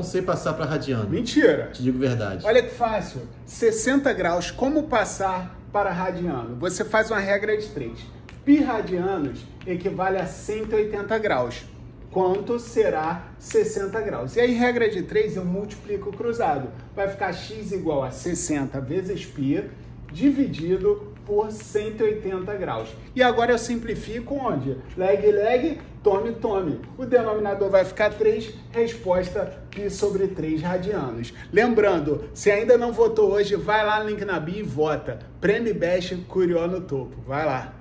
não sei passar para radiano. Mentira. Te digo verdade. Olha que fácil. 60 graus, como passar para radiano? Você faz uma regra de 3. Pi radianos equivale a 180 graus. Quanto será 60 graus? E aí, regra de 3, eu multiplico o cruzado. Vai ficar x igual a 60 vezes π dividido por 180 graus. E agora eu simplifico onde? Leg, leg, tome, tome. O denominador vai ficar 3, resposta π sobre 3 radianos. Lembrando, se ainda não votou hoje, vai lá no link na bio e vota. Prêmio Best Curió no topo. Vai lá.